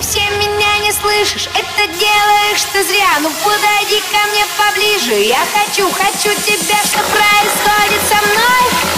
совсем меня не слышишь Это делаешь ты зря. Ну подойди ко мне поближе Я хочу, хочу тебя, что происходит со мной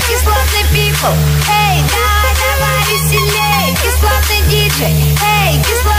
Кислотный people, эй, да, давай веселей. Кислотный диджей, эй, кислотный